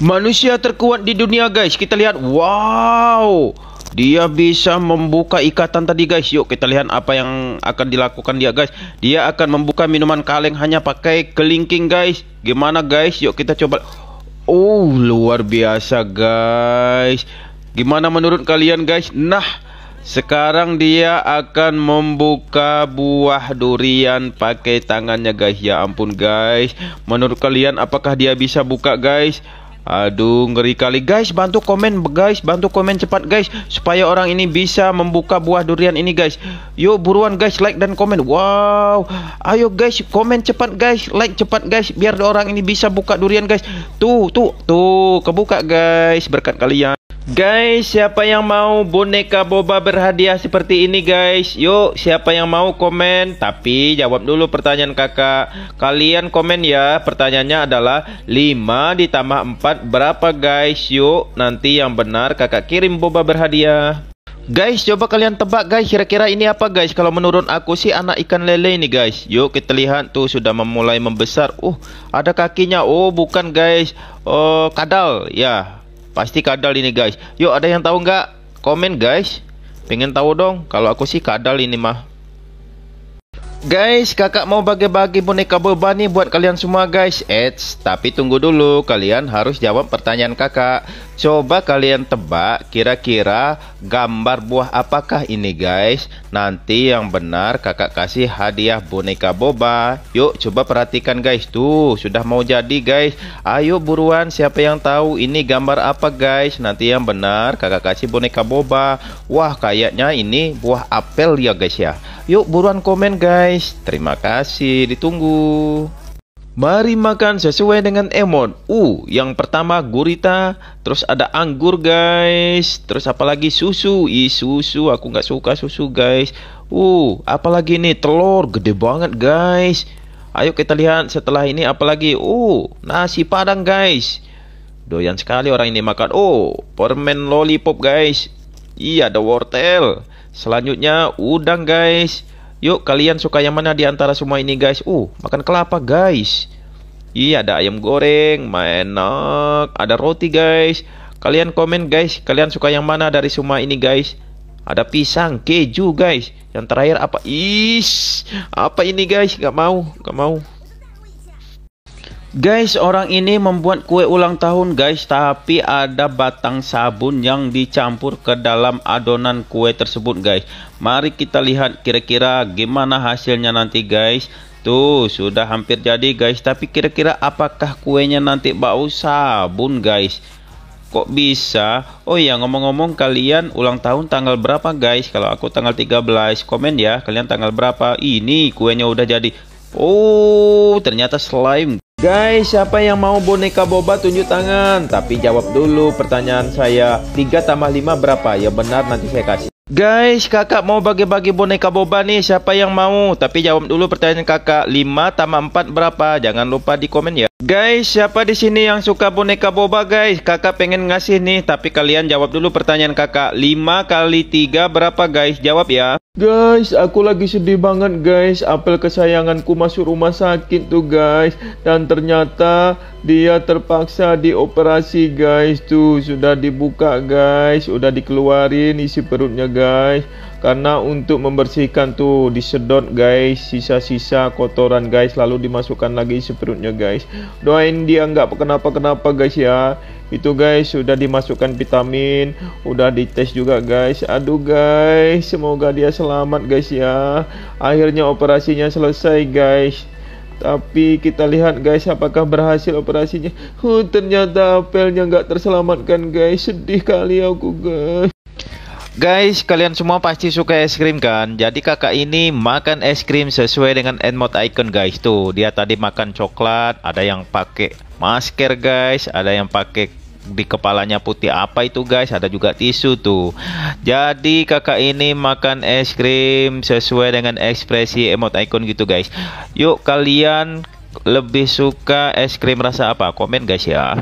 Manusia terkuat di dunia guys. Kita lihat. Wow. Dia bisa membuka ikatan tadi guys. Yuk kita lihat apa yang akan dilakukan dia guys. Dia akan membuka minuman kaleng hanya pakai kelingking guys. Gimana guys? Yuk kita coba. Oh luar biasa guys. Gimana menurut kalian guys? Nah. Sekarang dia akan membuka buah durian pakai tangannya guys. Ya ampun guys. Menurut kalian apakah dia bisa buka guys? Aduh ngeri kali. Guys Bantu komen guys Bantu komen cepat guys Supaya orang ini bisa membuka buah durian ini guys. Yuk buruan guys like dan komen. Wow. Ayo guys komen cepat guys Like cepat guys Biar orang ini bisa buka durian guys. Tuh tuh tuh Kebuka guys Berkat kalian Guys, siapa yang mau boneka boba berhadiah seperti ini guys? Yuk, siapa yang mau komen? Tapi jawab dulu pertanyaan kakak. Kalian komen ya. Pertanyaannya adalah 5 ditambah 4 berapa guys? Yuk, nanti yang benar kakak kirim boba berhadiah. Guys, coba kalian tebak guys, kira-kira ini apa guys? Kalau menurut aku sih anak ikan lele ini guys. Yuk kita lihat tuh sudah memulai membesar. Uh, ada kakinya. Oh, bukan guys. Oh, kadal. Ya, Pasti kadal ini guys. Yuk ada yang tahu nggak? Komen guys. Pengen tahu dong. Kalau aku sih kadal ini mah. Guys, kakak mau bagi-bagi boneka boba nih buat kalian semua guys. Eits, tapi tunggu dulu. Kalian harus jawab pertanyaan kakak. Coba kalian tebak kira-kira gambar buah apakah ini guys. Nanti yang benar kakak kasih hadiah boneka boba. Yuk coba perhatikan guys. Tuh sudah mau jadi guys. Ayo buruan siapa yang tahu ini gambar apa guys. Nanti yang benar kakak kasih boneka boba. Wah kayaknya ini buah apel ya guys ya. Yuk buruan komen guys. Terima kasih ditunggu. Mari makan sesuai dengan emot. Uh, yang pertama gurita, terus ada anggur guys, terus apalagi susu. Ih susu, aku nggak suka susu guys. Uh, apalagi nih telur, gede banget guys. Ayo kita lihat setelah ini apalagi. Uh, nasi padang guys. Doyan sekali orang ini makan. Oh, permen lollipop guys. Iya ada wortel. Selanjutnya udang guys. Yuk kalian suka yang mana di antara semua ini guys? Uh, makan kelapa guys. Iya ada ayam goreng, enak. Ada roti guys. Kalian komen guys, kalian suka yang mana dari semua ini guys? Ada pisang, keju guys. Yang terakhir apa? Is, apa ini guys? Gak mau, gak mau. Guys, orang ini membuat kue ulang tahun guys, tapi ada batang sabun yang dicampur ke dalam adonan kue tersebut guys. Mari kita lihat kira-kira gimana hasilnya nanti guys. Tuh, sudah hampir jadi guys, tapi kira-kira apakah kuenya nanti bau sabun guys? Kok bisa? Oh iya, ngomong-ngomong kalian ulang tahun tanggal berapa guys? Kalau aku tanggal 13, komen ya, kalian tanggal berapa? Ini kuenya udah jadi. Oh, ternyata slime. Guys, siapa yang mau boneka boba tunjuk tangan? Tapi jawab dulu pertanyaan saya. 3 tambah 5 berapa? Ya benar nanti saya kasih. Guys, kakak mau bagi-bagi boneka boba nih. Siapa yang mau? Tapi jawab dulu pertanyaan kakak. 5 tambah 4 berapa? Jangan lupa di komen ya. Guys, siapa di sini yang suka boneka boba guys? Kakak pengen ngasih nih, tapi kalian jawab dulu pertanyaan kakak. 5 kali 3 berapa guys? Jawab ya. Guys, aku lagi sedih banget guys. Apel kesayanganku masuk rumah sakit tuh guys. Dan ternyata dia terpaksa dioperasi guys. Tuh sudah dibuka guys. Sudah dikeluarin isi perutnya guys. Karena untuk membersihkan tuh disedot guys. Sisa-sisa kotoran guys. Lalu dimasukkan lagi isi perutnya guys. Doain dia nggak kenapa-kenapa guys ya itu guys sudah dimasukkan vitamin udah dites juga guys. Aduh guys semoga dia selamat guys ya. Akhirnya operasinya selesai guys. Tapi kita lihat guys apakah berhasil operasinya. Huh, ternyata apelnya nggak terselamatkan guys. Sedih kali aku guys. Guys, kalian semua pasti suka es krim kan? Jadi kakak ini makan es krim sesuai dengan emot icon guys. Tuh, dia tadi makan coklat, ada yang pakai masker guys, ada yang pakai di kepalanya putih apa itu guys? Ada juga tisu tuh. Jadi kakak ini makan es krim sesuai dengan ekspresi emot icon gitu guys. Yuk kalian lebih suka es krim rasa apa? Komen guys ya